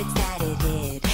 secrets that it hid.